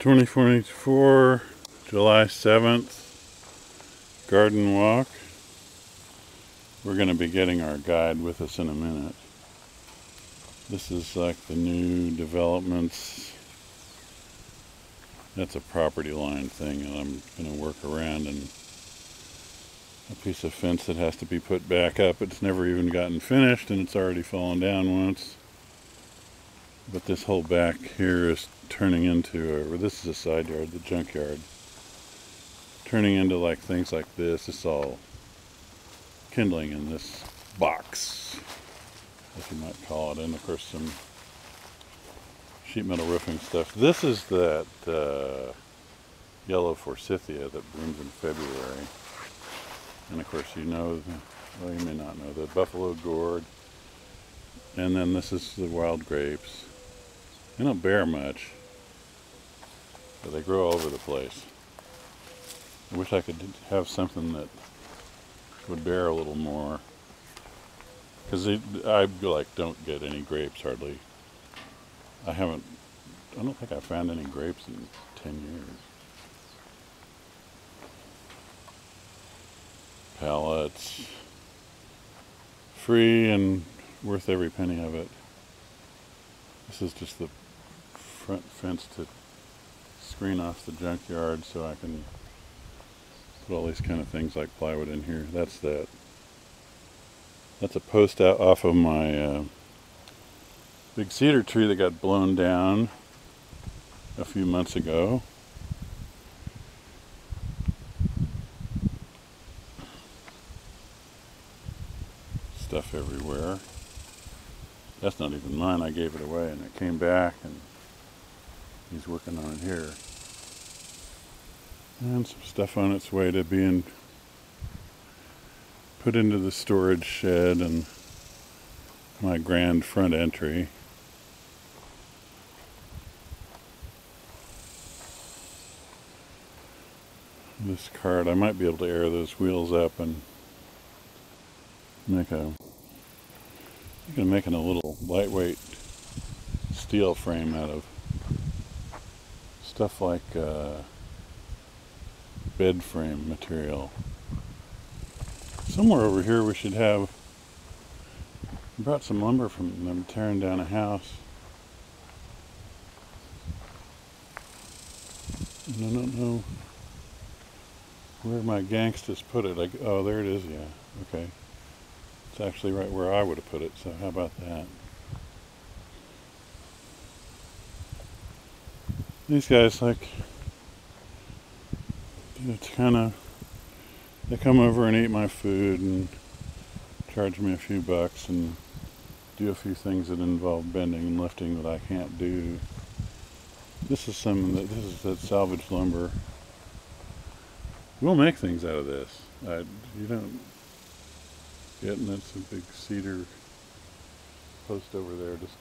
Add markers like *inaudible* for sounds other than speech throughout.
2024, July 7th, garden walk. We're going to be getting our guide with us in a minute. This is like the new developments. That's a property line thing, and I'm going to work around and a piece of fence that has to be put back up. It's never even gotten finished, and it's already fallen down once. But this whole back here is turning into, or this is a side yard, the junkyard. Turning into like things like this. It's all kindling in this box, as you might call it. And of course some sheet metal roofing stuff. This is that uh, yellow forsythia that blooms in February. And of course you know, well you may not know, the buffalo gourd. And then this is the wild grapes. They don't bear much, but they grow all over the place. I wish I could have something that would bear a little more. Because I like don't get any grapes hardly. I haven't, I don't think I found any grapes in 10 years. Pallets. Free and worth every penny of it. This is just the front fence to screen off the junkyard so I can put all these kind of things like plywood in here. That's that. That's a post out off of my uh, big cedar tree that got blown down a few months ago. Stuff everywhere. That's not even mine. I gave it away and it came back and he's working on it here. And some stuff on its way to being put into the storage shed and my grand front entry. This cart, I might be able to air those wheels up and make a I'm making a little lightweight steel frame out of stuff like uh, bed frame material. Somewhere over here we should have I brought some lumber from them tearing down a house. And I don't know where my gangsters put it. I, oh, there it is, yeah. Okay. It's actually right where I would have put it, so how about that? These guys, like, it's kind of, they come over and eat my food and charge me a few bucks and do a few things that involve bending and lifting that I can't do. This is some that this is that salvage lumber. We'll make things out of this. I, you don't yeah, and that's a big cedar post over there just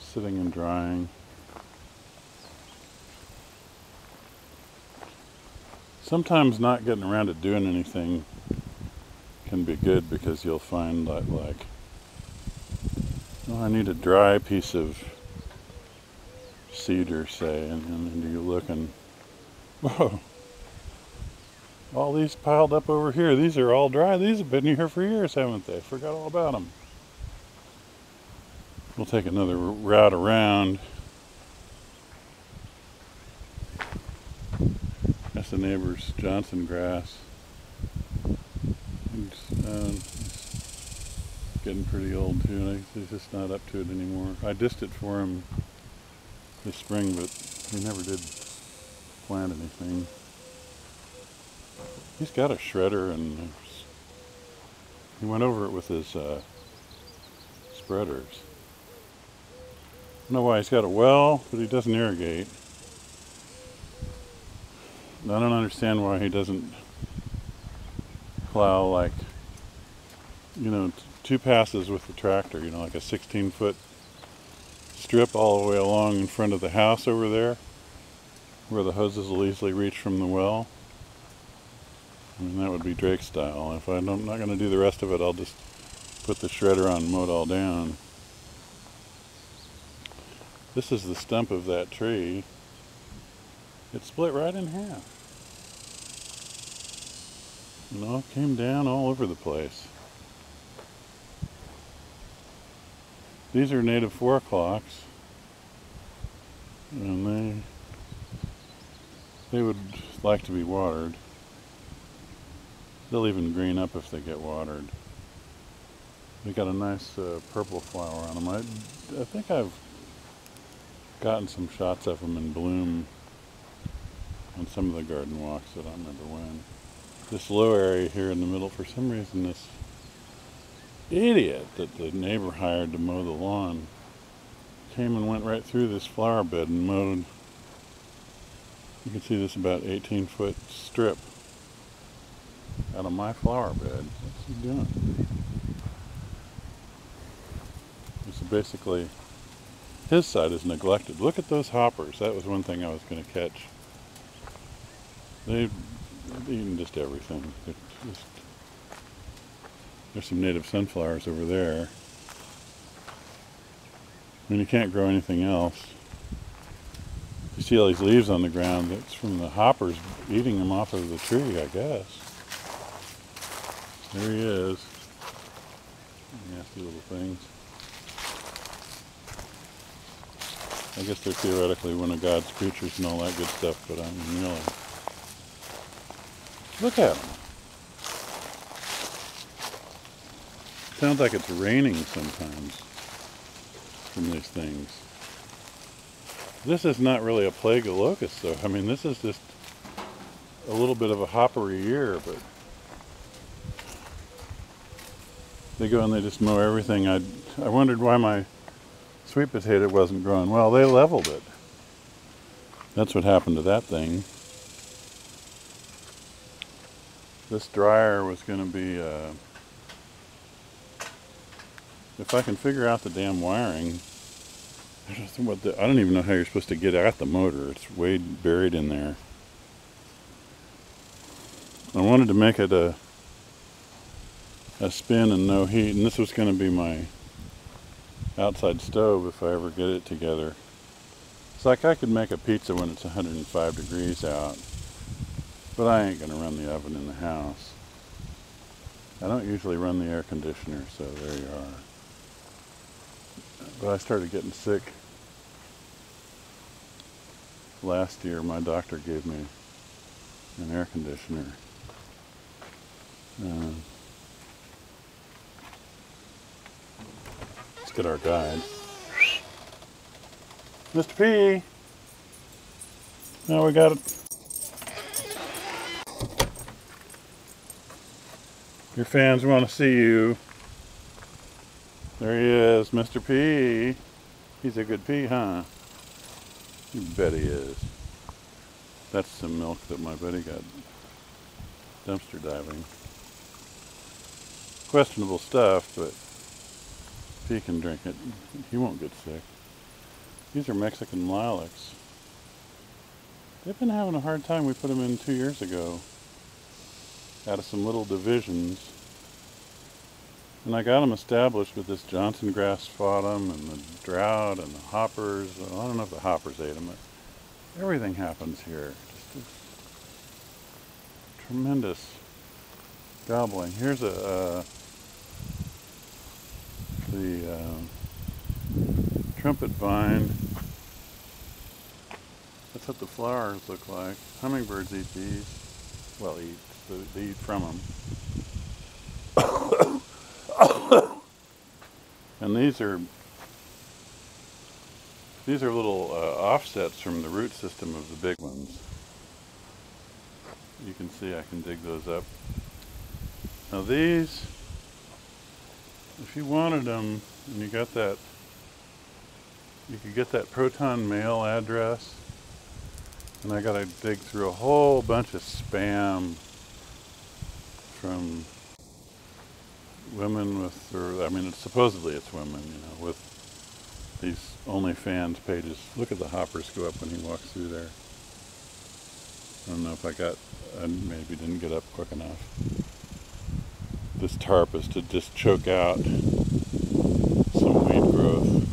sitting and drying. Sometimes not getting around to doing anything can be good because you'll find that like, oh, I need a dry piece of cedar, say, and, and you look and, *laughs* whoa, all these piled up over here. These are all dry. These have been here for years, haven't they? Forgot all about them. We'll take another route around. The neighbor's Johnson grass. It's, uh, it's getting pretty old too. And he's just not up to it anymore. I dissed it for him this spring, but he never did plant anything. He's got a shredder and he went over it with his uh, spreaders. I don't know why he's got a well, but he doesn't irrigate. I don't understand why he doesn't plow like, you know, two passes with the tractor, you know, like a 16 foot strip all the way along in front of the house over there where the hoses will easily reach from the well. I mean, that would be Drake style. If I'm not going to do the rest of it, I'll just put the shredder on and mow it all down. This is the stump of that tree. It split right in half. And all came down all over the place. These are native four o'clocks. And they they would like to be watered. They'll even green up if they get watered. They got a nice uh, purple flower on them. I, I think I've gotten some shots of them in bloom on some of the garden walks. That I don't remember when. This low area here in the middle, for some reason, this idiot that the neighbor hired to mow the lawn came and went right through this flower bed and mowed. You can see this about 18 foot strip out of my flower bed. What's he doing? So basically, his side is neglected. Look at those hoppers. That was one thing I was going to catch. They've eaten just everything. Just, there's some native sunflowers over there. I mean, you can't grow anything else. You see all these leaves on the ground. that's from the hoppers eating them off of the tree, I guess. There he is. Nasty little things. I guess they're theoretically one of God's creatures and all that good stuff, but I'm really. Look at them. Sounds like it's raining sometimes from these things. This is not really a plague of locusts, though. I mean, this is just a little bit of a hoppery year, but they go and they just mow everything. I I wondered why my sweet potato wasn't growing. Well, they leveled it. That's what happened to that thing. This dryer was going to be, uh, if I can figure out the damn wiring, I *laughs* don't, what the, I don't even know how you're supposed to get at the motor. It's way buried in there. I wanted to make it a a spin and no heat, and this was going to be my outside stove if I ever get it together. It's like I could make a pizza when it's 105 degrees out, but I ain't going to run the oven in the house. I don't usually run the air conditioner, so there you are. But I started getting sick last year. My doctor gave me an air conditioner. Uh, get our guide. Mr. P. Now we got it. Your fans want to see you. There he is, Mr. P. He's a good P, huh? You bet he is. That's some milk that my buddy got dumpster diving. Questionable stuff, but he can drink it. He won't get sick. These are Mexican lilacs. They've been having a hard time. We put them in two years ago out of some little divisions. And I got them established with this Johnson grass fought them and the drought and the hoppers. I don't know if the hoppers ate them, but everything happens here. Just tremendous gobbling. Here's a, uh, the uh, trumpet vine. That's what the flowers look like. Hummingbirds eat these. Well, eat. They eat from them. *coughs* and these are these are little uh, offsets from the root system of the big ones. You can see I can dig those up. Now these if you wanted them and you got that, you could get that Proton mail address. And I got to dig through a whole bunch of spam from women with, or I mean, it's, supposedly it's women, you know, with these OnlyFans pages. Look at the hoppers go up when he walks through there. I don't know if I got, I maybe didn't get up quick enough this tarp is to just choke out some weed growth.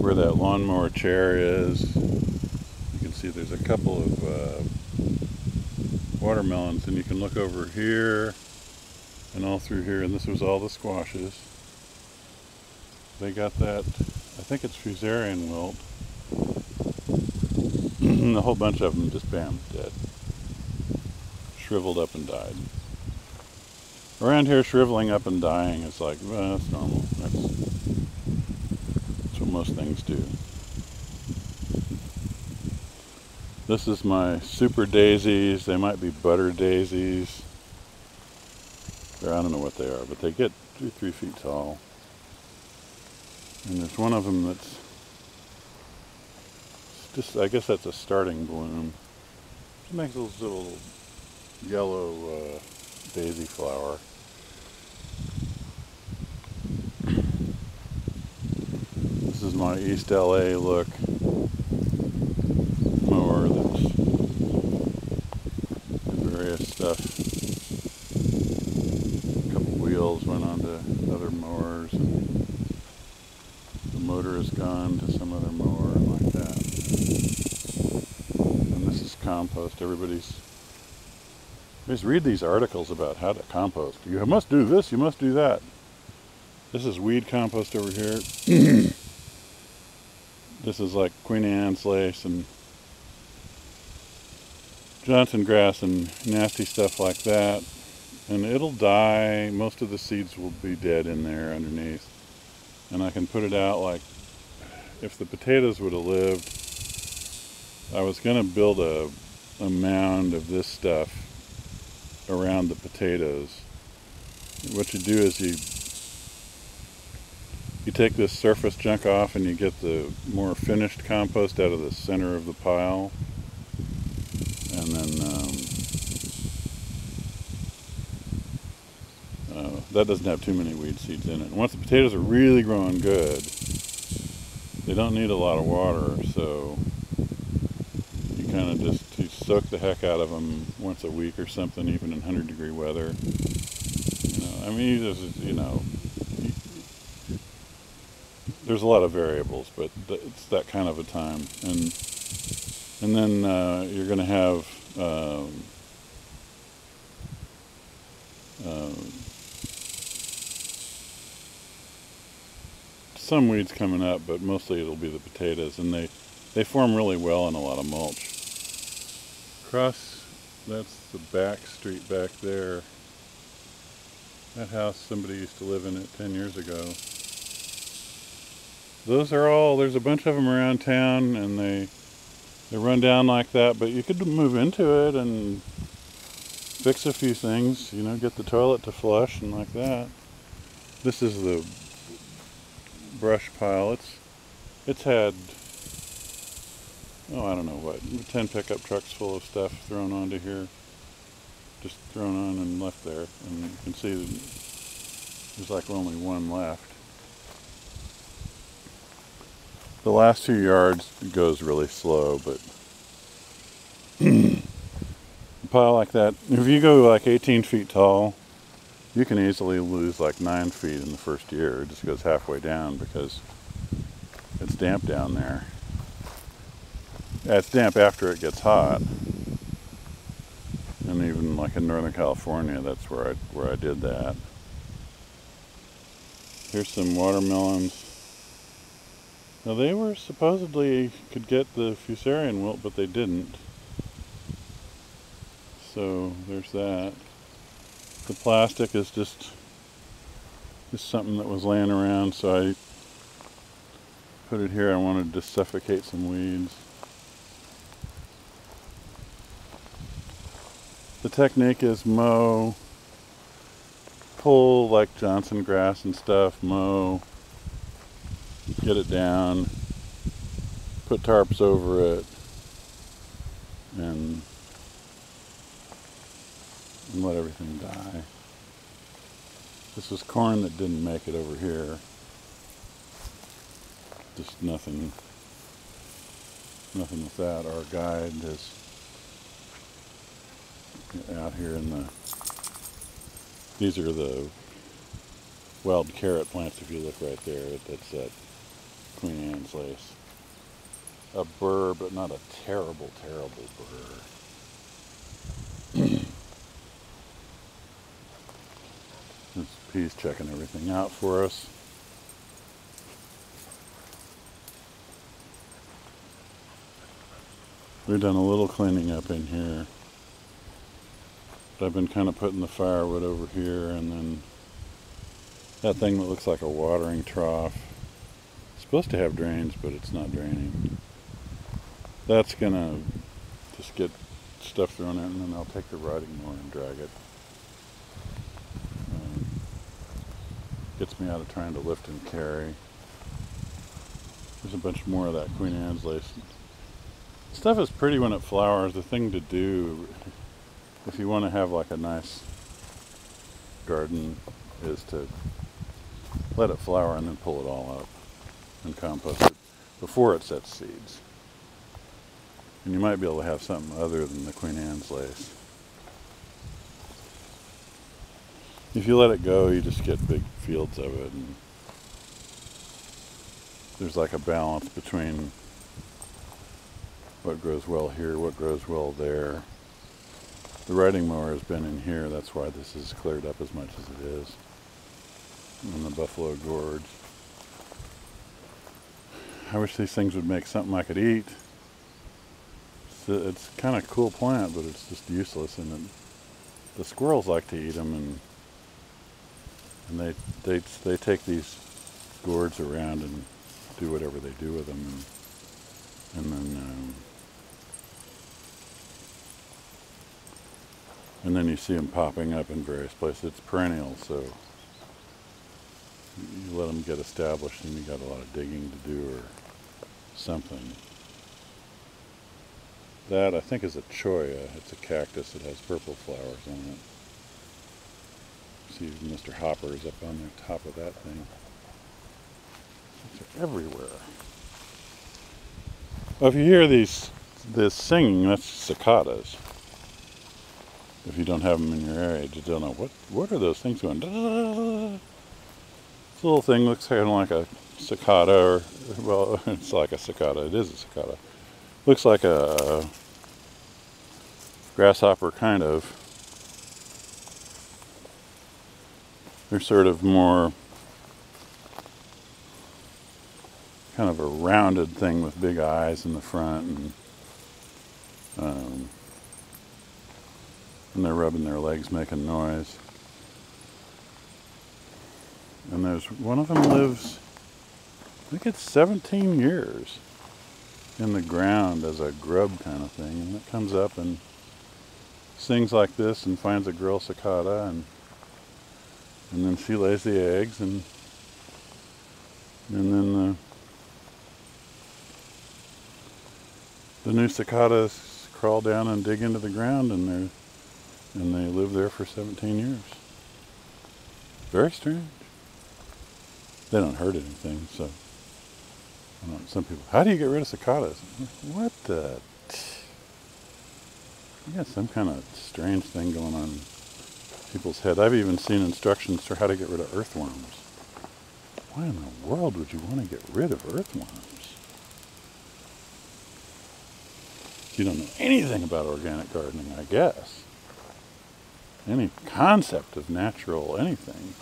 Where that lawnmower chair is. You can see there's a couple of uh, watermelons and you can look over here and all through here and this was all the squashes. They got that, I think it's fusarium wilt. *clears throat* a whole bunch of them just bam, dead. Shriveled up and died. Around here, shriveling up and dying is like, well, that's normal. That's, that's what most things do. This is my super daisies. They might be butter daisies. They're, I don't know what they are, but they get two, three feet tall. And there's one of them that's just, I guess that's a starting bloom. It makes this little yellow uh, daisy flower. This is my East LA look mower that's various stuff. A couple wheels went onto other mowers and the motor is gone to some other mower like that. And this is compost. Everybody's just read these articles about how to compost. You must do this, you must do that. This is weed compost over here. *clears throat* This is like Queen Anne's lace and Johnson grass and nasty stuff like that. And it'll die. Most of the seeds will be dead in there underneath. And I can put it out like if the potatoes would have lived, I was going to build a, a mound of this stuff around the potatoes. What you do is you you take this surface junk off and you get the more finished compost out of the center of the pile and then um, uh, that doesn't have too many weed seeds in it. And once the potatoes are really growing good they don't need a lot of water so you kind of just you soak the heck out of them once a week or something even in 100 degree weather. You know I mean you just you know there's a lot of variables, but it's that kind of a time, and and then uh, you're going to have um, uh, some weeds coming up, but mostly it'll be the potatoes, and they they form really well in a lot of mulch. Across, that's the back street back there. That house somebody used to live in it 10 years ago those are all there's a bunch of them around town and they they run down like that but you could move into it and fix a few things you know get the toilet to flush and like that this is the brush pile. It's it's had oh I don't know what 10 pickup trucks full of stuff thrown onto here. Just thrown on and left there. And you can see there's like only one left. The last two yards goes really slow, but *clears throat* a pile like that, if you go like 18 feet tall, you can easily lose like nine feet in the first year. It just goes halfway down because it's damp down there. It's damp after it gets hot. And even like in Northern California, that's where I where I did that. Here's some watermelons. Now they were supposedly could get the fusarium wilt, but they didn't. So there's that. The plastic is just just something that was laying around, so I put it here. I wanted to suffocate some weeds. The technique is mow, pull like Johnson grass and stuff, mow, get it down, put tarps over it, and, and let everything die. This was corn that didn't make it over here. Just nothing, nothing with that. Our guide is out here in the, these are the wild carrot plants if you look right there. That's that Queen Anne's lace. A burr, but not a terrible, terrible burr. P's checking everything out for us. We've done a little cleaning up in here. But I've been kind of putting the firewood over here and then that thing that looks like a watering trough. It's supposed to have drains, but it's not draining. That's gonna just get stuff thrown in and then I'll take the riding mower and drag it. Gets me out of trying to lift and carry. There's a bunch more of that Queen Anne's lace Stuff is pretty when it flowers. The thing to do, if you want to have like a nice garden, is to let it flower and then pull it all up and compost it before it sets seeds. And you might be able to have something other than the Queen Anne's lace. If you let it go, you just get big fields of it. And there's like a balance between what grows well here, what grows well there. The riding mower has been in here, that's why this is cleared up as much as it is. In the Buffalo Gourd. I wish these things would make something I could eat. It's, it's kind of cool plant, but it's just useless. And it, the squirrels like to eat them, and and they they they take these gourds around and do whatever they do with them, and and then. Um, And then you see them popping up in various places. It's perennial, so you let them get established and you got a lot of digging to do or something. That I think is a cholla. It's a cactus that has purple flowers on it. See Mr. Hopper is up on the top of that thing. It's everywhere. Well, if you hear these this singing, that's cicadas if you don't have them in your area, you don't know what what are those things going. This little thing looks kind of like a cicada, or well, *laughs* it's like a cicada. It is a cicada. Looks like a grasshopper, kind of. They're sort of more kind of a rounded thing with big eyes in the front and. Um, and they're rubbing their legs making noise. And there's one of them lives, I think it's 17 years in the ground as a grub kind of thing. And it comes up and sings like this and finds a girl cicada and and then she lays the eggs and and then the the new cicadas crawl down and dig into the ground and they're and they lived there for 17 years. Very strange. They don't hurt anything, so. Know, some people, how do you get rid of cicadas? What the? You got some kind of strange thing going on people's head. I've even seen instructions for how to get rid of earthworms. Why in the world would you want to get rid of earthworms? You don't know anything about organic gardening, I guess any concept of natural anything.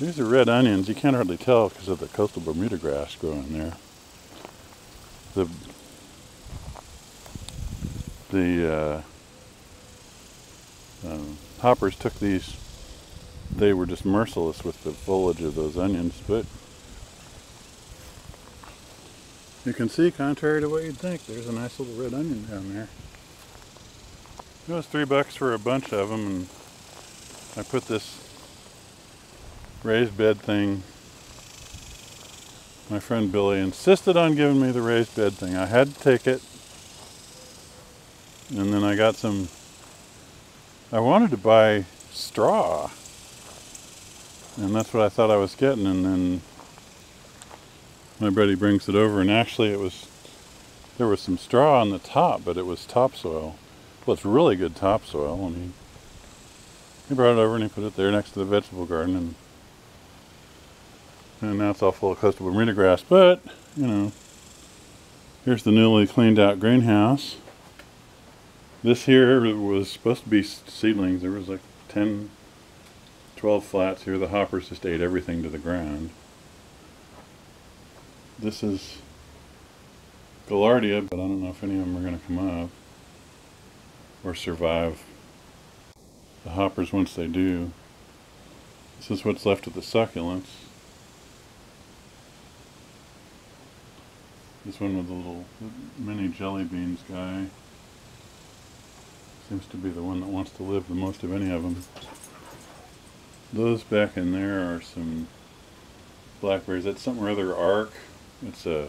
These are red onions. You can't hardly tell because of the coastal Bermuda grass growing there. The the uh, hoppers took these. They were just merciless with the foliage of those onions, but you can see, contrary to what you'd think, there's a nice little red onion down there. It was three bucks for a bunch of them, and I put this raised bed thing. My friend Billy insisted on giving me the raised bed thing. I had to take it, and then I got some. I wanted to buy straw, and that's what I thought I was getting, and then my buddy brings it over, and actually it was there was some straw on the top, but it was topsoil. Well, it's really good topsoil, and he, he brought it over and he put it there next to the vegetable garden, and and now it's all full of coastal Bermuda grass. But, you know, here's the newly cleaned out greenhouse. This here was supposed to be seedlings. There was like 10, 12 flats here. The hoppers just ate everything to the ground. This is Gaillardia, but I don't know if any of them are going to come up or survive the hoppers once they do. This is what's left of the succulents. This one with the little mini jelly beans guy seems to be the one that wants to live the most of any of them. Those back in there are some blackberries. That's something rather arc. It's a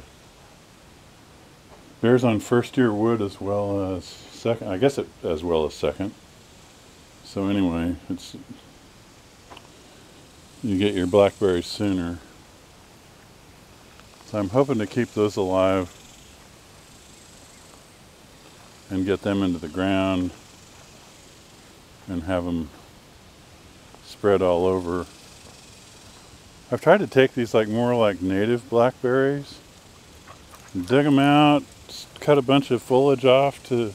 bears on first year wood as well as second. I guess it as well as second. So anyway, it's you get your blackberries sooner. So I'm hoping to keep those alive and get them into the ground and have them spread all over. I've tried to take these like more like native blackberries, dig them out, cut a bunch of foliage off to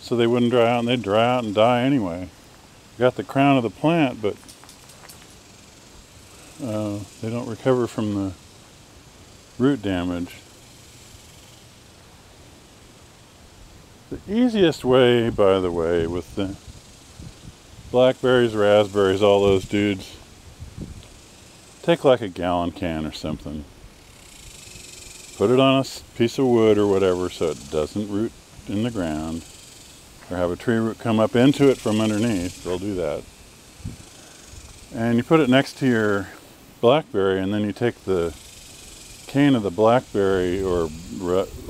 so they wouldn't dry out and they'd dry out and die anyway. Got the crown of the plant, but uh, they don't recover from the root damage. The easiest way, by the way, with the blackberries, raspberries, all those dudes, take like a gallon can or something. Put it on a piece of wood or whatever so it doesn't root in the ground or have a tree root come up into it from underneath. They'll do that. And you put it next to your blackberry and then you take the cane of the blackberry or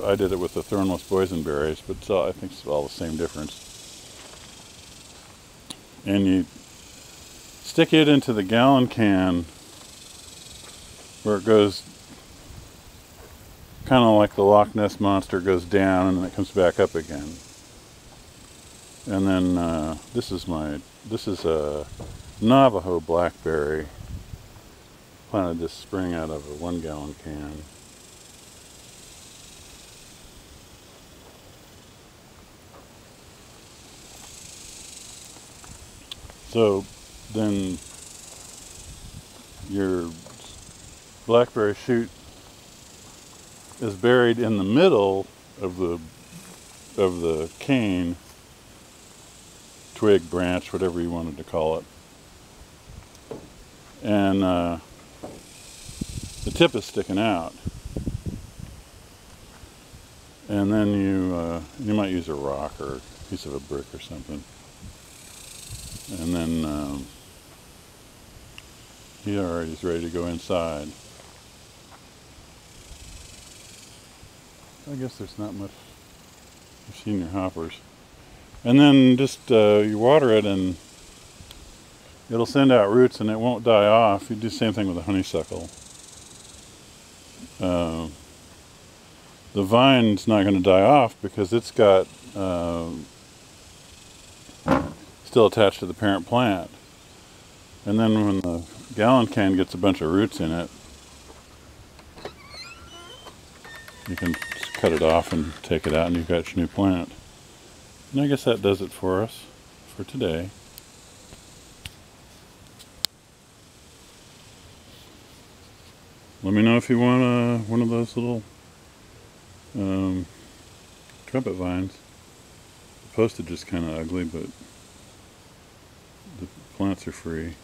I did it with the thornless boysenberries but I think it's all the same difference and you stick it into the gallon can where it goes kind of like the Loch Ness monster goes down and then it comes back up again and then uh, this is my this is a Navajo blackberry planted this spring out of a one gallon can. So then your blackberry shoot is buried in the middle of the of the cane twig branch whatever you wanted to call it and uh, the tip is sticking out. And then you uh, you might use a rock or a piece of a brick or something. And then um, he already is ready to go inside. I guess there's not much. Your hoppers. And then just uh, you water it and it'll send out roots and it won't die off. You do the same thing with a honeysuckle. Uh, the vine's not going to die off because it's got uh, still attached to the parent plant. And then when the gallon can gets a bunch of roots in it, you can cut it off and take it out and you've got your new plant. And I guess that does it for us for today. Let me know if you want uh, one of those little um, trumpet vines. The postage is kind of ugly, but plants are free.